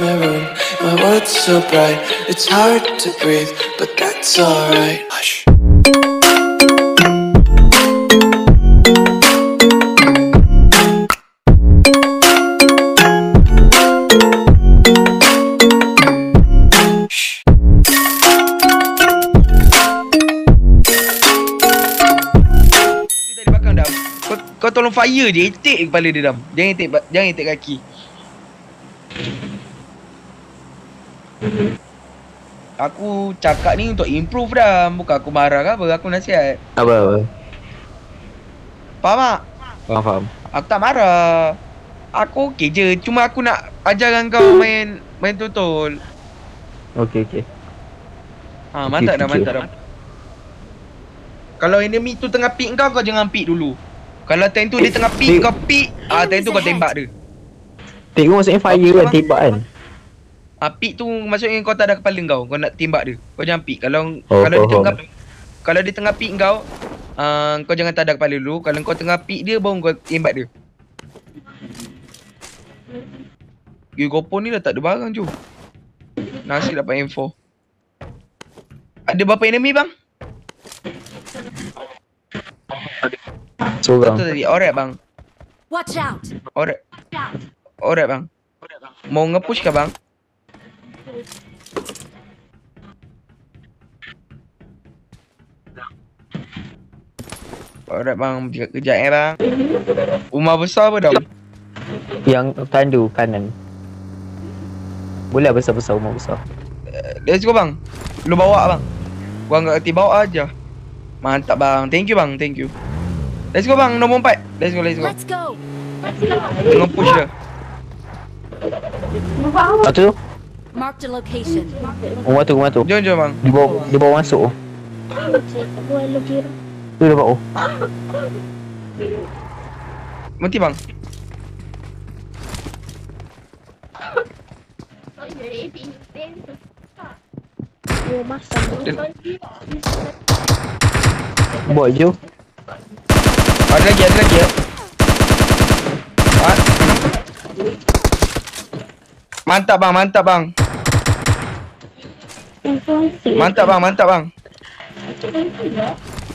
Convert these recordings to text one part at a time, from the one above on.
my room. My world's so bright, it's hard to breathe, but that's alright. Hush. Kau, tolong fire je Etik kepala dia Dam Jangan etik, jangan etik kaki Aku cakap ni untuk improve dah. Bukan aku marah ke apa? Aku nasihat. Apa apa? Faham tak? Faham faham. Aku tak marah. Aku okey je. Cuma aku nak ajarkan kau main Main tutul. Okey okey. Ha mantap dah Okey, mantap dah. Kalau enemy tu tengah pick kau Kau jangan pick dulu. Kalau time tu dia tengah pick. Kau pick. Ah time tu kau tembak dia. Tengok maksudnya fire kan tembak kan. Ah pick tu maksudnya kau tak ada kepala kau. Kau nak tembak dia. Kau jangan pick. Kalau Oh, kalau dia tengah kalau dia tengah pick kau, uh, kau jangan tak ada kepala dulu. Kalau kau tengah pick dia baru kau tembak dia. Gigi GoPro ni dah tak ada barang ju. Nasi dapat info. Ada berapa enemy bang? Satu Seorang. tadi. Alright bang. Watch out! Alright. Alright bang. Mau nge-push ke bang? Alright bang, kejap kejap eh bang. Rumah besar apa dah? Yang tandu kanan. Boleh besar-besar rumah besar. Let's go bang. Lu bawa bang. Gua enggak kerti bawa aja. Mantap bang. Thank you bang, thank you. Let's go bang, nombor 4. Let's go, let's go. Let's go! Tengah push dia. Ah tu, Marked a location. rumah tu, rumah tu. Jom jom bang. Dia bawa, dia bawa masuk. Tu dapat oh. Mati bang. Buat je. Ada lagi, ada lagi ya. Mantap bang, mantap bang. Mantap bang, mantap bang.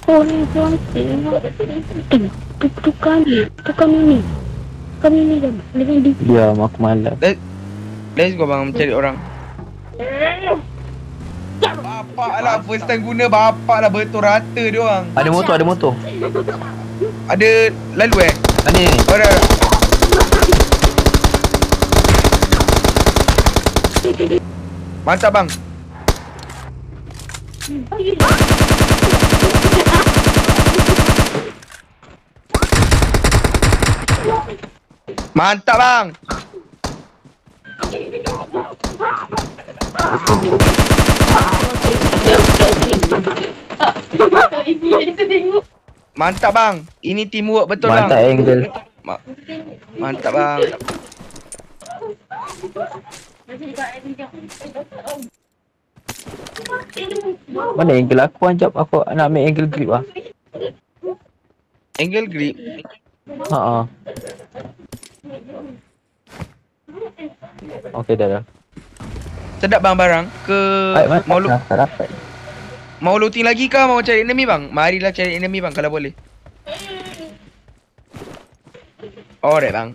Oh, ni tuan tengok. Eh, tu tukar ni. Tukar. Tukar mini dah. Dengan di. Diam aku malas. Let's go bang, mencari orang. Bapak lah, first time guna bapak lah betul rata dia orang. Ada motor, ada motor. Ada lalu eh? Ah, ni, ni. Dah. Mantap bang. Mantap bang. Mantap bang. Ini teamwork betul Mantap bang. angle. Ma- Mantap bang. Mana angle aku anjap aku nak ambil angle grip ah. Angle grip. Ha ah. Okey dah dah. Sedap bang barang ke mau lu, Dah, tak dapat. mau looting lagi ke mau cari enemy bang? Marilah cari enemy bang kalau boleh. Alright bang.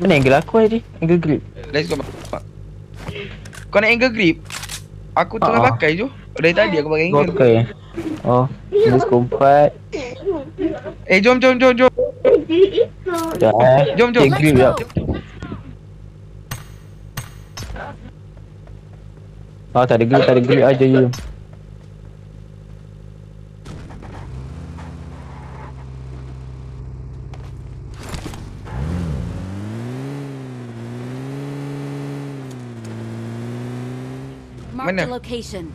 Mana angle aku tadi? Angle grip. Let's go bang. Kau nak angle grip? Aku tengah Ah. pakai je. Dari tadi aku pakai pakai eh? Oh, ini kompat. Eh jom jom jom jom. Dah eh. Jom, jom. Okay, Let's grip go! jap. Ah, tak ada grip, tak ada grip aja je. Mana? a location.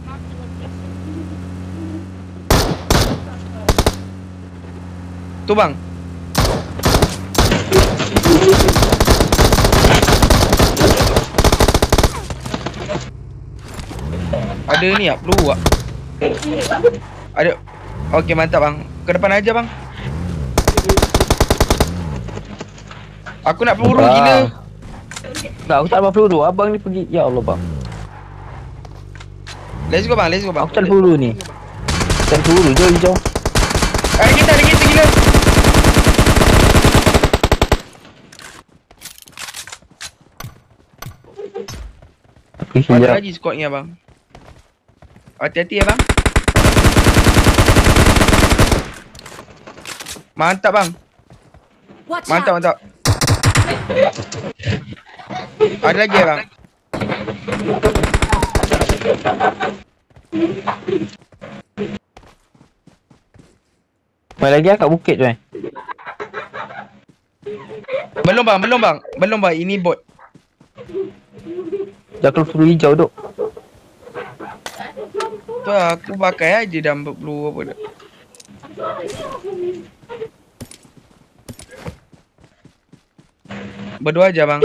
Tu bang. Ada ni tak? Peluru tak? Ada. Okey mantap bang. Ke depan aja bang. Aku nak peluru Bang. gila. Tak, aku tak ada peluru. Abang ni pergi. Ya Allah bang. Let's go bang, let's go bang. Aku tak ada peluru ni. Tak ada peluru. Jom, jom. Ada kita, ada kita gila. Aku Ada hilang. lagi squad ni abang. Hati-hati ya bang. Mantap bang. Mantap, mantap. Ada lagi ya Main lagi lah kat bukit tu eh. Belum bang, belum bang. Belum bang, ini bot. Dah keluar peluru hijau duk. Tu lah, aku pakai aja dah peluru apa dah. Berdua aja bang.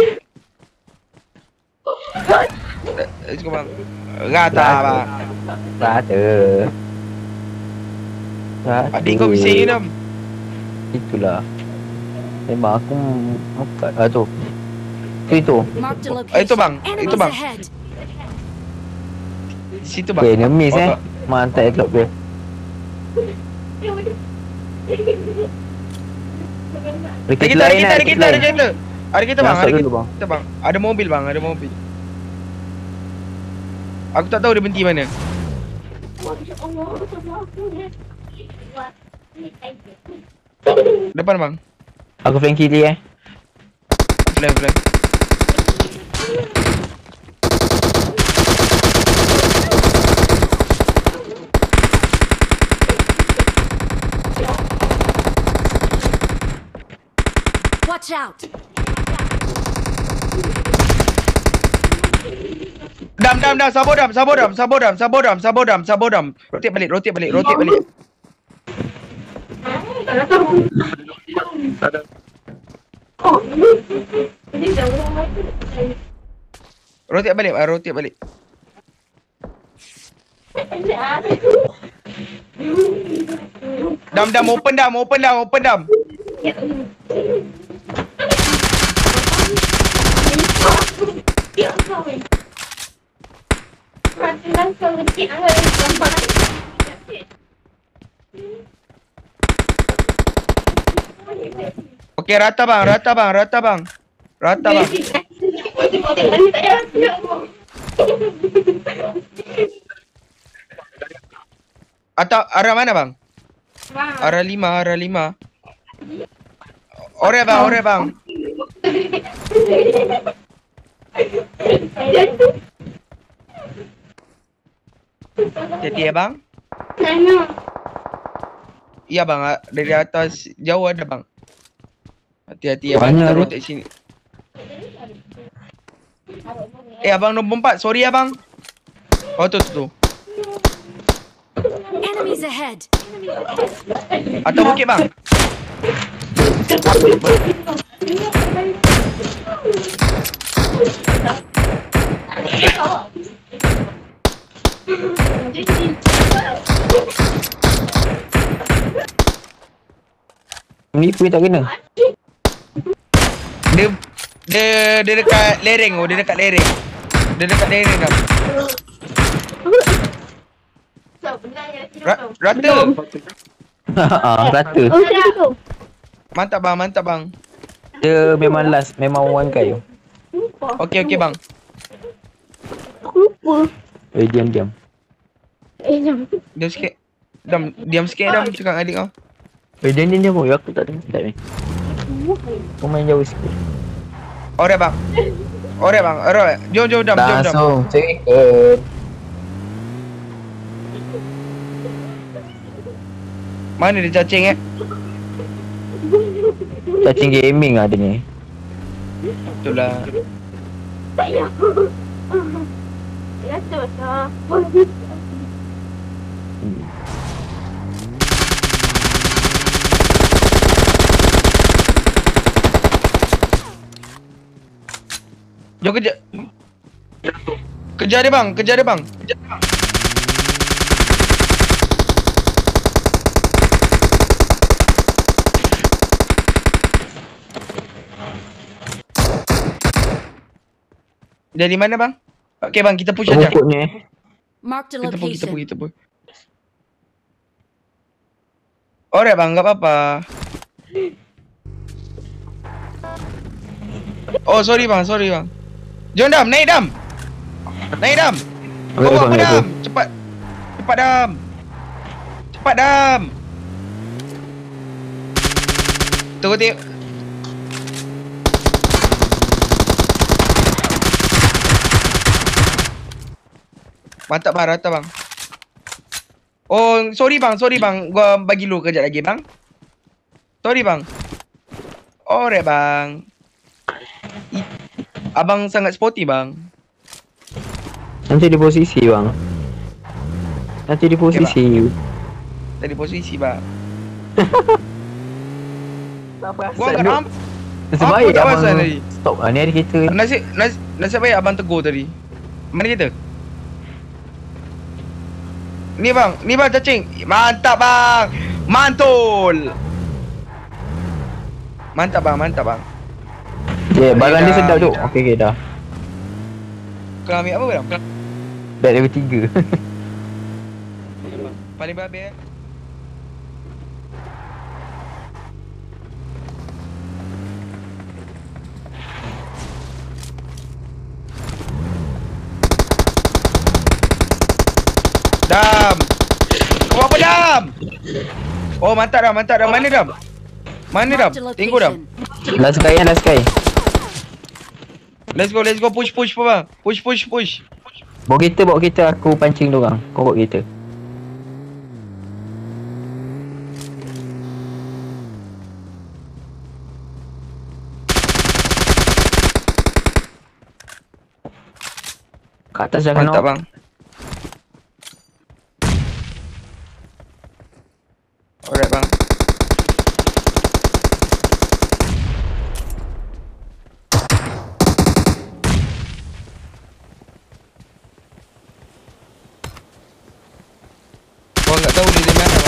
Bang. Rata bang. Rata. Rata. Adik kau bising ni. Itulah. Memang aku mukat. Ah tu. Tu itu. A Eh, itu bang, itu bang. Situ Okay, bang. enemies eh. Otak. Mantap airdrop dia. Ada Dekat kita, ada lain kita, lah, ada dekat kita, ada lain. kita. Ada kita bang, Masuk ada dulu, kita bang. kita bang. Ada mobil bang, ada mobil. Aku tak tahu dia berhenti mana. Depan bang. Aku flank kiri eh. Flank, flank. Watch out! Dam, dam, dam, sabo dam, sabo dam, sabo dam, sabo dam, sabo dam, sabo dam. Rotate balik, rotate balik, rotate balik. Rotate balik, ah, rotate balik. Dam, dam, open dam, open dam, open dam. Okey, rata bang, rata bang, rata bang. Rata bang. Atau arah mana bang? Arah lima, arah lima. Ore bang, ore bang. Hati-hati ya bang. Iya bang, ah, dari atas jauh ada bang. Hati-hati ya bang, Banyak tu. rotate sini. Eh abang nombor empat, sorry ya bang. Oh tu tu tu. Enemies ahead! Atau bukit bang. Ni pun tak kena. Dia dia dia dekat lereng oh, dia dekat lereng. Dia dekat lereng dah. Ra rata. Ah, rata. Oh. Mantap bang, mantap bang. Dia memang last, memang one guy. Lupa. Okey okey bang. Aku lupa. Eh, diam diam. Eh. Diam sikit. Dam, diam sikit dam cakap dengan adik kau. Eh, diam diam diam. Aku tak dengar. Tak ni. Kau main jauh sikit. Alright bang. Alright bang. Alright. Jom jom dam, jom dam. Langsung chicken. Mana dia cacing eh? Cacing gaming lah dia ni. Itulah. Tak payah. Ya, tu. tak. Jom kejar. Kejar dia bang, kejar dia bang. Kejar dia bang. Dari mana bang? Okay bang, kita push aja. Ni eh. Marked a Kita pun, kita location. kita pun. Alright bang, enggak apa-apa. Oh, sorry bang, sorry bang. Jom dam, naik dam. Naik dam. Bawa apa apa? dam? Cepat. Cepat dam. Cepat dam. Tunggu tengok. Mantap bang, rata bang. Oh, sorry bang, sorry bang. Gua bagi lu kejap lagi bang. Sorry bang. Alright bang. Abang sangat sporty bang. Nanti di posisi bang. Nanti di posisi. Tadi posisi bang. Tak Gua. Nasib Apa baik tak abang tadi? Stop lah ni ada kereta ni. Nasib, nasib, nasib baik abang tegur tadi. Mana kita? Ni bang, ni bang cacing. Mantap bang. Mantul. Mantap bang, mantap bang. Yeah, barang dia dah, sedap duk. dah. Okey okey dah. Kau ambil apa bang? Bag level 3. Paling babi eh. Dam. Kau apa dam? Oh mantap dah, mantap dah. Mana dam? Mana dam? Tengok dam. last kan last sky. Let's go, let's go. Push, push, bang. Push, push, push. Bawa kereta bawa kereta aku pancing dia orang. Kau bawa kereta. Kat atas jangan Mantap bang. loaded him out.